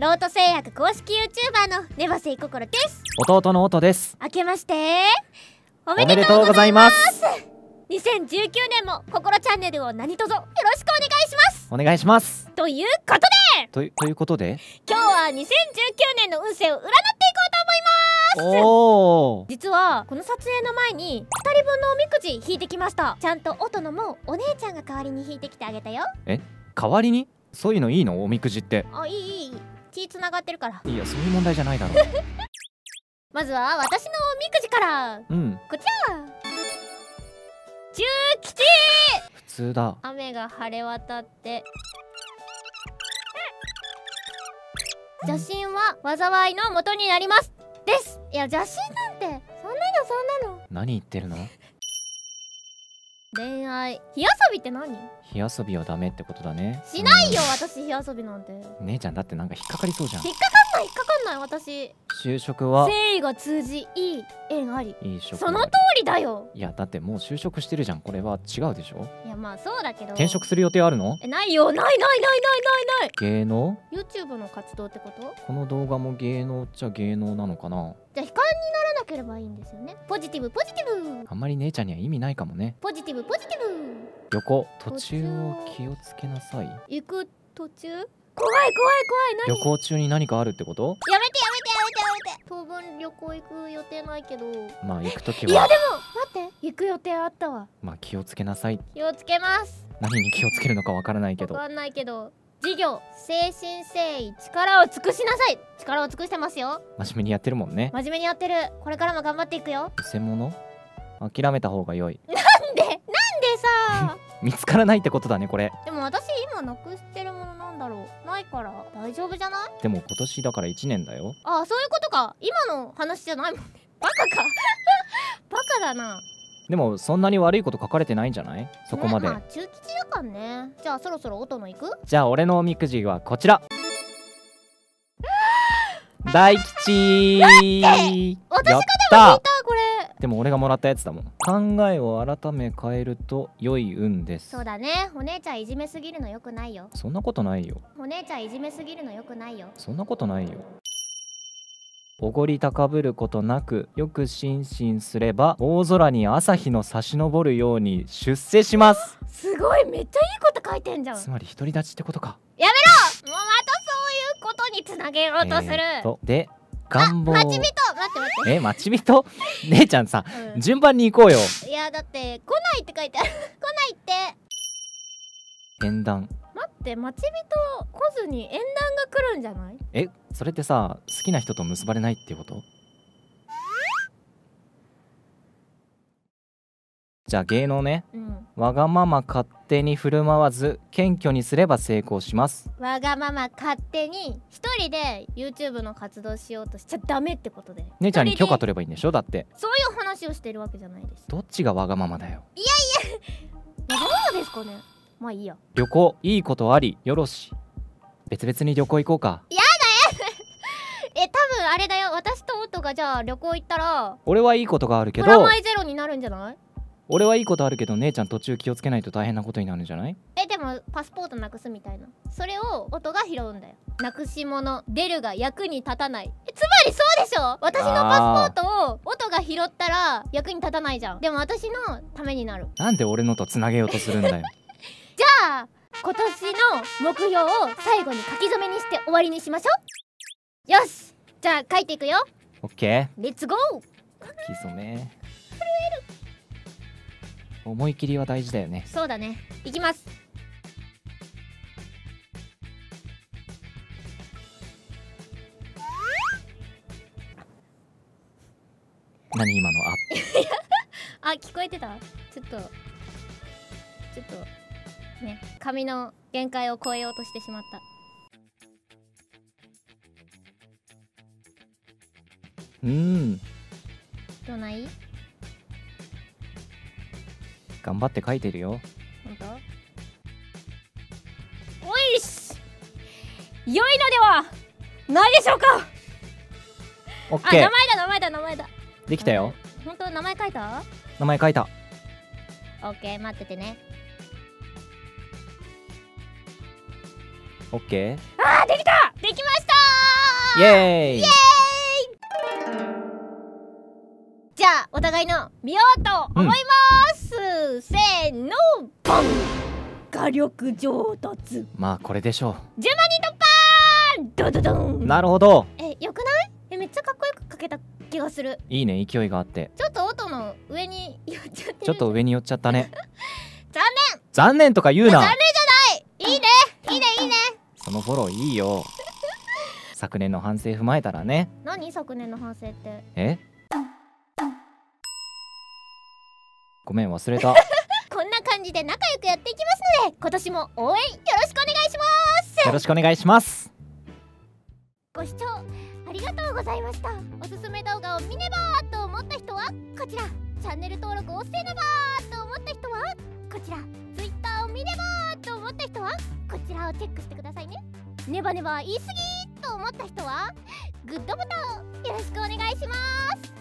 ロート製薬公式 YouTuber のネバセイココロです。弟の音です。明けましておおめでとうございます。2019年もココロチャンネルを何卒よろしくお願いします。お願いします。ということで。ということで？今日は2019年の運勢を占っていこうと思います。おお実はこの撮影の前に2人分のおみくじ引いてきました。ちゃんと音のもお姉ちゃんが代わりに引いてきてあげたよ。代わりに？そういうのいいの？おみくじって。あいいいいいい血つながってるから。いやそういう問題じゃないだろ。まずは私のおみくじから。ううん。こちら。中吉。普通だ。雨が晴れ渡って。邪神は災いの元になります。です。いや邪神なんてそんなのそんなの。何言ってるの？恋愛。火遊びって何？火遊びはダメってことだね。しないよ私火遊びなんて。引っうん姉ちゃんだってなんか引っかかりそうじゃん。かかんない引っかかんない私。就職は？誠意が通じいい縁あり。いい職その通りだよ。いやだってもう就職してるじゃん。これは違うでしょ。いやまあそうだけど。転職する予定あるの？えないよ。ないないないないないない。芸能？YouTube の活動ってこと？この動画も芸能っちゃ芸能なのかな？じゃあ悲観にならなければいいんですよね。ポジティブポジティブ。あんまり姉ちゃんには意味ないかもね。ポジティブポジティブ。横途中を気をつけなさい。行く途中？怖い怖い怖い何？旅行中に何かあるってこと？やめてやめてやめてやめて。当分旅行行く予定ないけど。まあ行く時いやはでも待って。行く予定あったわ。まあ気をつけなさい。気をつけます。何に気をつけるのかわからないけど。わかんないけど。事業精神誠意力を尽くしなさい。力を尽くしてますよ。真面目にやってるもんね。真面目にやってる。これからも頑張っていくよ。偽物？諦めた方が良い。なんで？なんでさ。見つからないってことだねこれ。でも私今なくしてるものなんだろうから大丈夫じゃない？でも今年だから1年だよ。あそういうことか。今の話じゃないもんね。バカか。バカだな。でもそんなに悪いこと書かれてないんじゃない？そこまで、ねまあ中吉だからね。じゃあそろそろ音の行く？じゃあ俺のおみくじはこちら。大吉。私やった！あこれでも俺がもらったやつだもん。考えを改め変えると良い運です。そうだね。お姉ちゃんいじめすぎるのよくないよ。そんなことないよ。お姉ちゃんいじめすぎるのよくないよ。そんなことないよ。おごり高ぶることなくよく心身すれば大空に朝日の差し昇るように出世します。すごい。めっちゃいいこと書いてんじゃん。もうつまり独り立ちってことか。またそういうことにつなげようとする、えーと。で願望。待ち人！待って待って。え待ち人？姉ちゃんさうん。順番に行こうよ。いやだって来ないって書いてある。来ないって。縁談。待って待ち人来ずに縁談が来るんじゃない？えそれってさ好きな人と結ばれないってこと？じゃあ芸能ね。うん。わがまま勝手に振る舞わず謙虚にすれば成功します。わがまま勝手に一人で YouTube の活動しようとしちゃダメってことで。姉ちゃんに許可と取ればいいんでしょ？だって。そういう話をしてるわけじゃないです。どっちがわがままだよ？わがままですかね。まあいいや。旅行いいことありよろし別々に旅行行こうか。え多分あれだよ。私と夫がじゃあ旅行行ったら。俺はいいことがあるけプラどマイゼロになるんじゃない？俺はいいことあるけど姉ちゃん途中気をつけないと大変なことになるんじゃない？えでもパスポートなくすみたいな。それを音が拾うんだよ。なくし物。出るが役に立たない。えつまりそうでしょ？私のパスポートを音が拾ったら役に立たないじゃん。でも私のためになる。なんで俺のとつなげようとするんだよ？じゃあ今年の目標を最後に書き初めにして終わりにしましょう。よし。じゃあ書いていくよ。オッケレッツゴーー書き初め思い切りは大事だよね。そうだね。いきます。何今の ああ聞こえてた？ちょっとちょっとね髪の限界を超えようとしてしまった。うーん。どうない？頑張って書いてるよ。おいし。良いのではないでしょうか。あ名前オッケー。だ名前だ名前だ。できたよ。本当？名前書いた？名前書いた。オッケー待っててね。オッケー。あーできた！できましたイエーイ。じ見ようと思います、せーの。ボン火力上達。まあこれでしょ10万人突破!ドドドン。うなるほど。えよくない？えめっちゃかっこよくかけた気がする。いいね勢いがあって。ちょっと音の上に寄っちゃってる。ちょっと上に寄っちゃったね。残念。残念とか言うな。残念いいね。いいねいいね。そのフォローいいよ。昨年の反省踏まえたらね。何？昨年の反省って。え？ごめん忘れた。こんな感じで仲良くやっていきますので今年も応援よろしくお願いします。よろしくお願いします。ご視聴ありがとうございました。おすすめ動画を見ねばと思った人はこちら。チャンネル登録をせねばと思った人はこちら。Twitter を見ねばと思った人はこちらをチェックしてくださいね。ネバネバ言い過ぎと思った人はグッドボタンよろしくお願いします